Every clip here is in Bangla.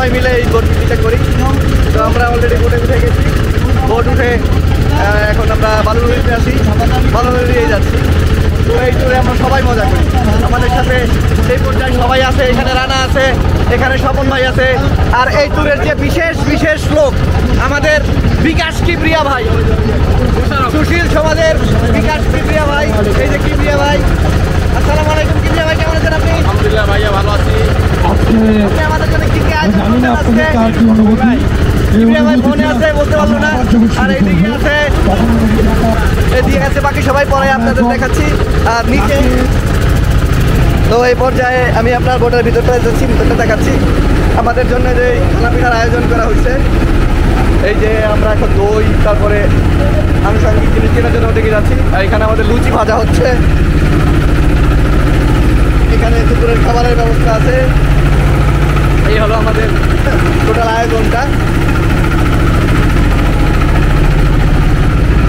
সবাই মিলে এই ভোট বিক্রিটা করি। তো আমরা অলরেডি ভোটে উঠে গেছি। ভোট উঠে এখন আমরা বালুরুড়িতে আছি বালুরুড়িয়ে যাচ্ছি। তো এই ট্যুরে আমরা সবাই মজা করি। আমাদের সাথে সেই পর্যায়ে সবাই আছে, এখানে রানা আছে, এখানে স্বপন ভাই আছে। আর এই ট্যুরের যে বিশেষ বিশেষ লোক, আমাদের বিকাশ কিপ্রিয়া ভাই। সুশীল সমাজের বিকাশ কিপ্রিয়া ভাই। এই যে কিপ্রিয়া ভাই। আসসালামু আলাইকুম কিপ্রিয়া ভাই, কেমন আছেন আপনি? আলহামদুলিল্লাহ ভাইয়া ভালো আছি। জানি না আপনাদের কার কি অনুভূতি। আছে? বলতে পারল না। আর এইদিকে আছে কখনো যদি দেখা এদিকে আছে বাকি সবাই পরে আপনাদের দেখাচ্ছি। আর নিচে তো এই পর্যায়ে আমি আপনার বোটের ভিতরটা যাচ্ছি ভিতরটা দেখাচ্ছি। আমাদের জন্য যে খানাপিঠার আয়োজন করা হয়েছে এই যে আমরা এখন দই তারপরে আনুষঙ্গিক জিনিস কেনার জন্য ওদিকে যাচ্ছি। আর এখানে আমাদের লুচি ভাজা হচ্ছে। এখানে দুপুরের খাবারের ব্যবস্থা আছে। এই হলো আমাদের টোটাল আয়োজনটা।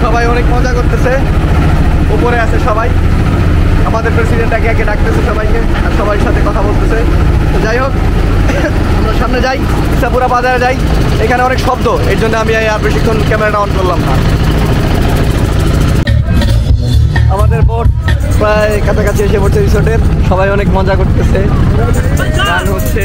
সবাই অনেক মজা করতেছে। উপরে আছে সবাই। আমাদের প্রেসিডেন্ট একে একে ডাকতেছে সবাইকে আর সবাই সাথে কথা বলতেছে। তো যাই হোক, আমরা সামনে যাই ইসাপুরা বাজারে যাই। এখানে অনেক শব্দ, এর জন্য আমি আর বেশিক্ষণ ক্যামেরাটা অন করলাম না। আমাদের বোট প্রায় কাছাকাছি এসে পড়ছে রিসোর্টের সবাই অনেক মজা করতেছে। গান হচ্ছে।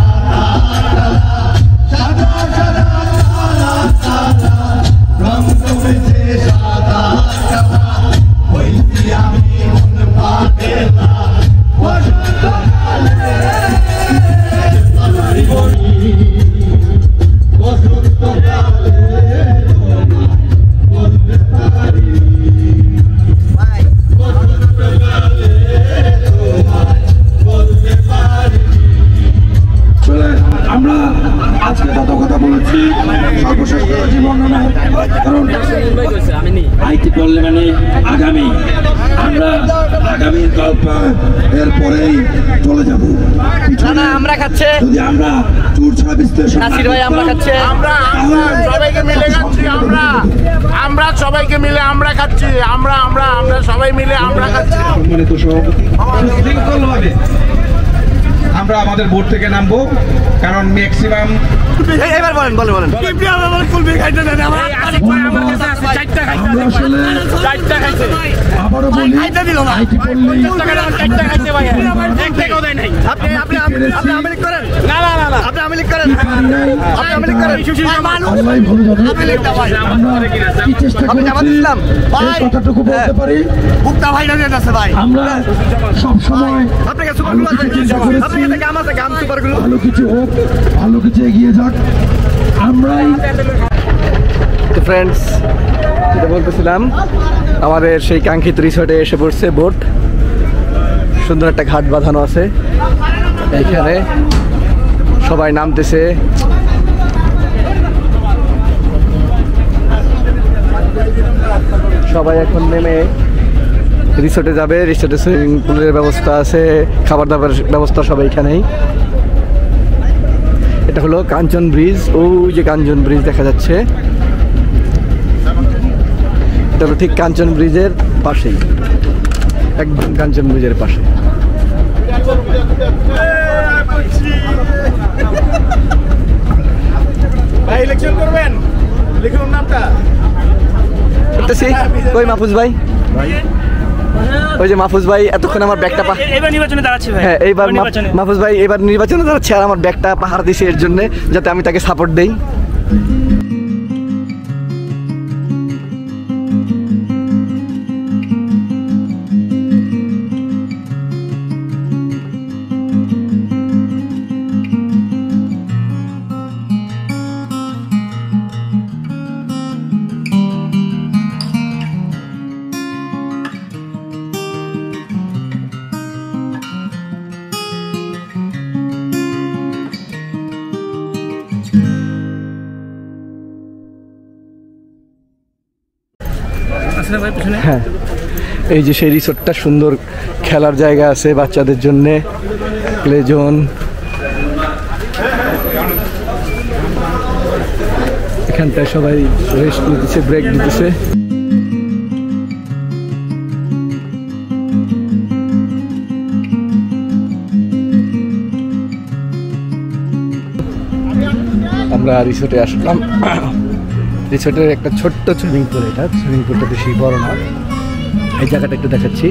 Radha কারণ আইটি পড়লে মানে আগামী। আমরা আগামী গল্প এর পরেই চলে যাব। না না আমরা খাচ্ছে। যদি আমরা চুর ছাড়া বিশ্লেষণ নাসির ভাই আমরা খাচ্ছে। আমরা আমরা সবাইকে মিলে খাচ্ছি আমরা। আমরা সবাইকে মিলে আমরা খাচ্ছি আমরা আমরা আমরা সবাই মিলে আমরা খাচ্ছি। সম্মানিত সভাপতি। শৃঙ্খলভাবে আমরা আমাদের বোর্ড থেকে নামবো কারণ ম্যাক্সিমাম এবার বলেন বলেন বলেন। আমরা আসলে আবারও বলি আইটি আমরা বলতে হ্যাঁ। পারি। বুকটা ভাই না আছে ভাই। আমরা সব সময় আপনাকে সুপারগুলো আছে চিন্তা করেছি। আপনাকে থেকে গাম আছে ভালো কিছু হোক ভালো কিছু এগিয়ে যাক। আমরাই তো ফ্রেন্ডস যেটা বলতেছিলাম, আমাদের সেই কাঙ্ক্ষিত রিসর্টে এসে পড়ছে বোট সুন্দর একটা ঘাট বাঁধানো আছে। এইখানে সবাই নামতেছে। সবাই এখন নেমে রিসোর্টে যাবে। রিসোর্টে সুইমিং পুলের ব্যবস্থা আছে খাবার দাবার ব্যবস্থা সবাই এখানেই। এটা হলো কাঞ্চন ব্রিজ ওই যে কাঞ্চন ব্রিজ দেখা যাচ্ছে। এটা হলো ঠিক কাঞ্চন ব্রিজের পাশেই। একদম কাঞ্চন ব্রিজের পাশে। ভাই ইলেকশন করবেন? লিখুন নামটা। করতেছি কই মাহফুজ ভাই? ওই যে মাহফুজ ভাই এতক্ষণ আমার ব্যাগটা পা এবার নির্বাচনে দাঁড়াচ্ছে ভাই। হ্যাঁ এইবার মাহফুজ ভাই এবার নির্বাচনে দাঁড়াচ্ছে আর আমার ব্যাগটা পাহাড় দিছে এর জন্য যাতে আমি তাকে সাপোর্ট দেই। পিছনে হ্যাঁ। এই যে সেই রিসোর্টটা সুন্দর খেলার জায়গা আছে বাচ্চাদের জন্যে। প্লে এখানটায় সবাই রেস্ট নিতেছে ব্রেক দিতেছে আমরা রিসোর্টে আসলাম। রিসোর্টের একটা ছোট্ট সুইমিং পুল এটা, সুইমিং পুলটা বেশি বড় না। এই জায়গাটা একটু দেখাচ্ছি।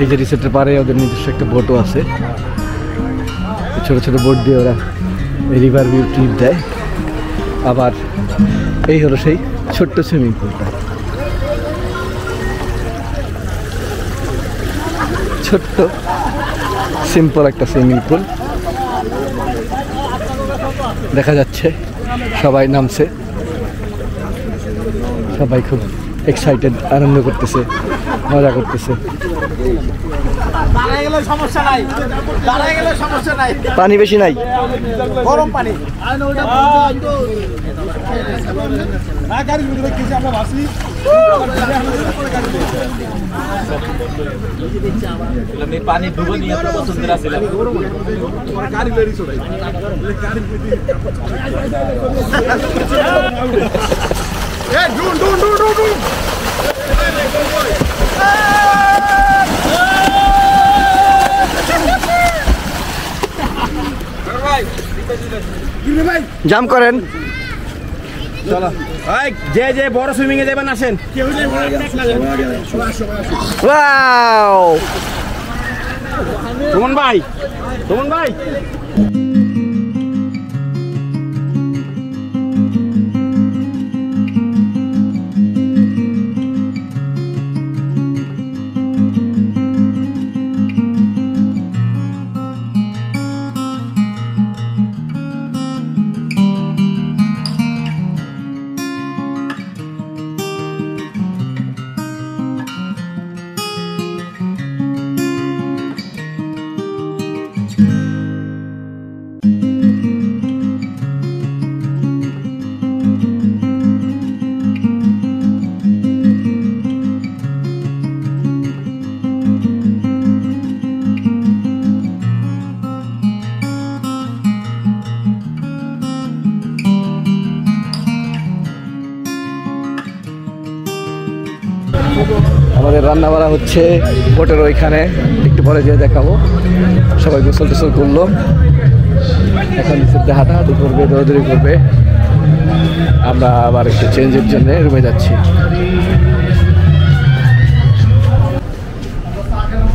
এই যে রিসোর্টের পারে ওদের নিজস্ব একটা বোটও আছে। ছোট ছোট বোট দিয়ে ওরা রিভার ভিউ ট্রিপ দেয়। আবার এই হলো সেই ছোট্ট সুইমিং পুলটা। ছোট্ট সিম্পল একটা সুইমিং পুল। দেখা যাচ্ছে সবাই নামছে। সবাই খুব এক্সাইটেড আনন্দ করতেছে মজা করতেছে। দাঁড়ায় গেলে সমস্যা নাই। দাঁড়ায় গেলে সমস্যা নাই। পানি বেশি নাই। গরম পানি। আমি পানি নিয়ে করেন ভাই যে যে বড় সুইমিং এ যাবেন আসেন। ওয়াও সুমন ভাই সুমন ভাই। আমাদের রান্না বাড়া হচ্ছে বোটের ওইখানে। একটু পরে যেয়ে দেখাবো। সবাই গোসল টোসল করল। এখন নিচেতে হাঁটাহাঁটি করবে, দৌড়দৌড়ি করবে। আমরা আবার একটু চেঞ্জের জন্য রুমে যাচ্ছি।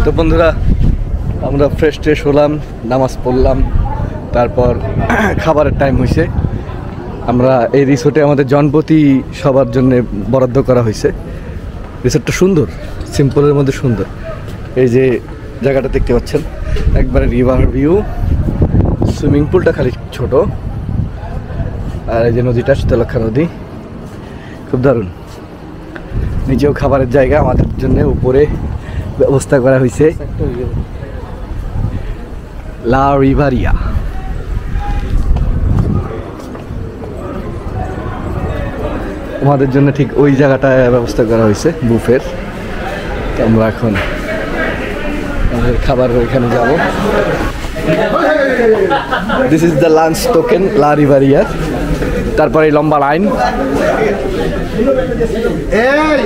তো বন্ধুরা, আমরা ফ্রেশ ট্রেশ হলাম, নামাজ পড়লাম। তারপর খাবারের টাইম হয়েছে আমরা এই রিসোর্টে আমাদের জনপতি সবার জন্য বরাদ্দ করা হয়েছে রিসোর্টটা সুন্দর সিম্পলের মধ্যে সুন্দর। এই যে জায়গাটা দেখতে পাচ্ছেন একবারে রিভার ভিউ সুইমিং পুলটা খালি ছোট। আর এই যে নদীটা শীতলক্ষা নদী খুব দারুণ। নিচেও খাবারের জায়গা আমাদের জন্য উপরে ব্যবস্থা করা হয়েছে। লা রিভারিয়া। আমাদের জন্য ঠিক ওই জায়গাটায় ব্যবস্থা করা হয়েছে, বুফের। আমরা এখন আমাদের খাবার ওইখানে যাব। This is the lunch token লারি রিভারিয়ার তারপরে লম্বা লাইন এই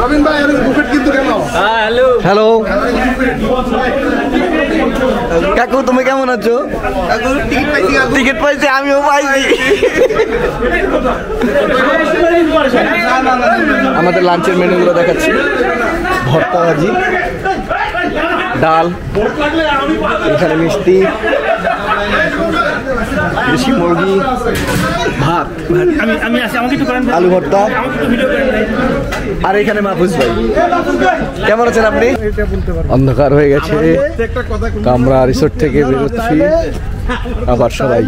নবীন ভাই এর বুফেট কিন্তু কেন? হ্যালো। হ্যালো। কাকু তুমি কেমন আছো? টিকিট পাইছি আমিও পাইছি। আমাদের লাঞ্চের মেনুগুলো দেখাচ্ছি। ভর্তা ভাজি ডাল এখানে মিষ্টি। দেশি মুরগি ভাত। আমি আমি আছি আমাকে একটু করেন আলু ভর্তা। আর এখানে মাহফুজ ভাই। কেমন আছেন আপনি? অন্ধকার হয়ে গেছে। আমরা রিসোর্ট থেকে বেরোচ্ছি আবার সবাই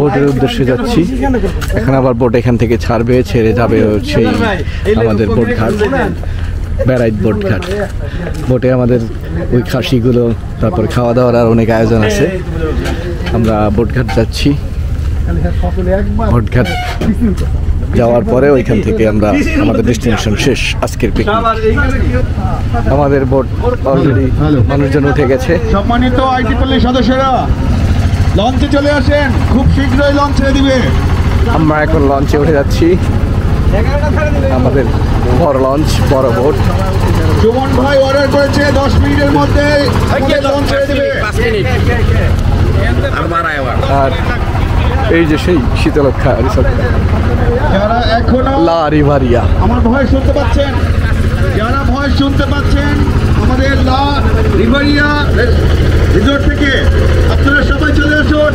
বোটের উদ্দেশ্যে যাচ্ছি। এখন আবার বোট এখান থেকে ছাড়বে ছেড়ে যাবে সেই আমাদের বোট ঘাট। বেড়াইত বোট ঘাট বোটে আমাদের ওই খাসিগুলো তারপর খাওয়া দাওয়ার আর অনেক আয়োজন আছে। আমরা বোট ঘাট যাচ্ছি। বোট ঘাট যাওয়ার পরে ওইখান থেকে আমরা আমাদের ডেস্টিনেশন শেষ আজকের পিকনিক আমাদের বোট অলরেডি মানুষজন উঠে গেছে। সম্মানিত আইটি পল্লীর সদস্যরা লঞ্চে চলে আসেন। খুব শীঘ্রই লঞ্চ ছেড়ে দিবে। আমরা এখন লঞ্চে উঠে যাচ্ছি। আমাদের বড় লঞ্চ বড় বোট সুমন ভাই অর্ডার করেছে দশ মিনিটের মধ্যে লঞ্চ ছেড়ে দিবে আর এই যে সেই শীতলক্ষা রিসোর্ট যারা এখনও লা রিভারিয়া আমার ভয়েস শুনতে পাচ্ছেন যারা ভয়েস শুনতে পাচ্ছেন আমাদের লা রিভারিয়া রিসোর্ট থেকে আপনারা সবাই চলে আসুন।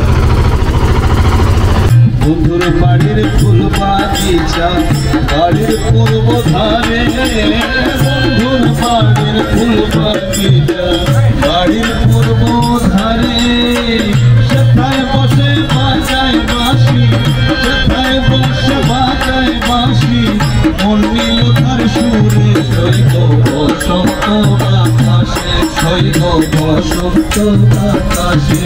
বন্ধুর বাড়ির ফুল বাগিচা বাড়ির পূর্ব ধারে বন্ধুর বাড়ির ফুল বাগিচা বাড়ির পূর্ব ধারে সেথায় বসে বাজায় বাঁশি, সেথায় বসে বাজায় বাঁশি, মন মিল তার সুরে, সৈব বসন্ত বাতাসে, সৈব বসন্ত বাতাসে।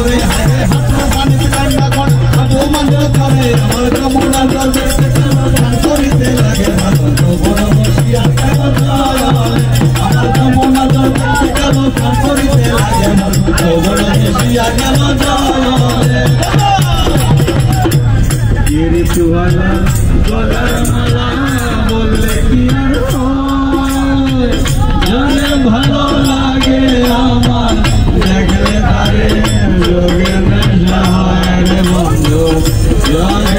गोरे हरे हरे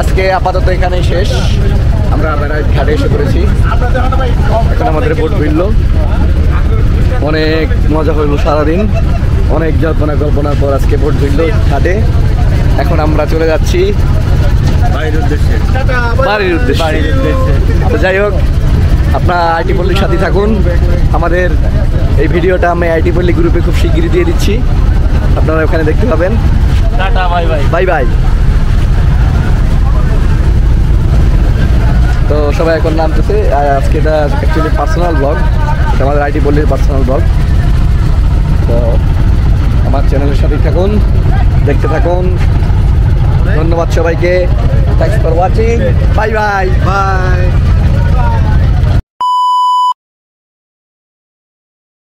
আজকে আপাতত এখানেই শেষ। আমরা বেড়াইট ঘাটে এসে পড়েছি। এখন আমাদের বোট ভিড়ল। অনেক মজা হইল সারাদিন। অনেক জল্পনা কল্পনার পর আজকে বোট ভিড়ল ঘাটে। এখন আমরা চলে যাচ্ছি বাড়ির উদ্দেশ্যে। বাড়ির উদ্দেশ্যে। তো যাই হোক আপনারা আইটি পল্লীর সাথে থাকুন। আমাদের এই ভিডিওটা আমি আইটি পল্লী গ্রুপে খুব শিগগিরই দিয়ে দিচ্ছি। আপনারা ওখানে দেখতে পাবেন। Tata bye bye. Bye bye. তো সবাই এখন নামতেছে। আর আজকে এটা অ্যাকচুয়ালি পার্সোনাল ব্লগ আমাদের আইডি পল্লীর পার্সোনাল ব্লগ তো আমার চ্যানেলের সাথেই থাকুন, দেখতে থাকুন। ধন্যবাদ সবাইকে। Thanks for watching bye bye bye